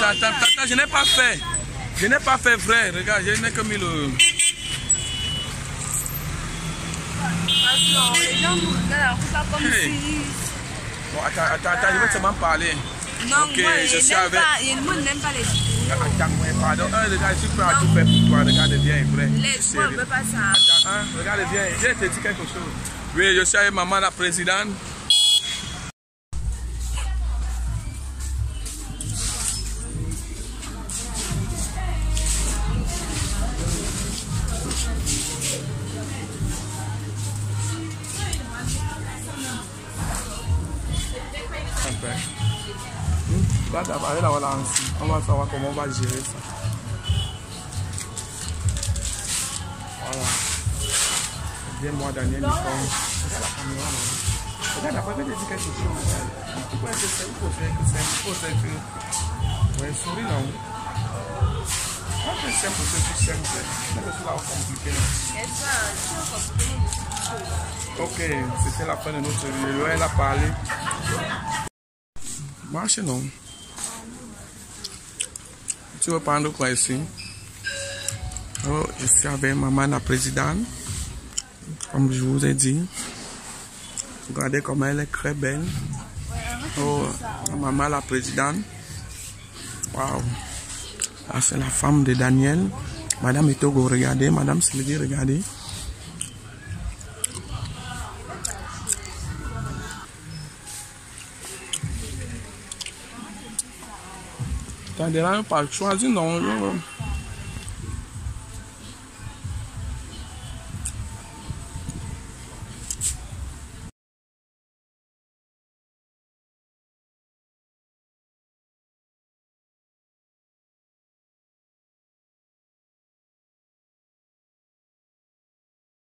attends, attends, attends, je n'ai pas fait. Je n'ai pas fait vrai. Regarde, je n'ai que mis le. Les gens me regardent pas comme si... Bon, attends, attends, attends, je vais seulement parler. Non, Ok, moi, je je suis n'aime avec- pas, moi, je n'aime pas les. Attends, moi, pardon. Un, regarde, je suis prêt à tout faire pour toi. Regarde bien, vrai. Laisse-moi, je Sérieux. ne veux pas ça. Attends, hein, regarde bien. Je vais te dire quelque chose. Oui, je suis avec maman la présidente. On va savoir comment on va gérer ça. Voilà. Bien, moi, Daniel. Regarde la caméra. Regarde, après, je vais te dire quelque chose. Simple, faire que simple, il souris, là. C'est simple, c'est plus simple. C'est que cela compliqué, tu Ok, c'était la fin de notre vidéo. Elle a parlé. Marche non? Je suis avec maman la présidente. Comme je vous ai dit. Regardez comment elle est très belle. Oh, maman la présidente. Waouh. Là, c'est la femme de Daniel. Madame Etogo, regardez. Madame Sylvie, regardez. T'as des pas choisi, non. je-